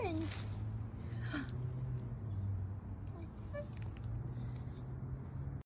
friends.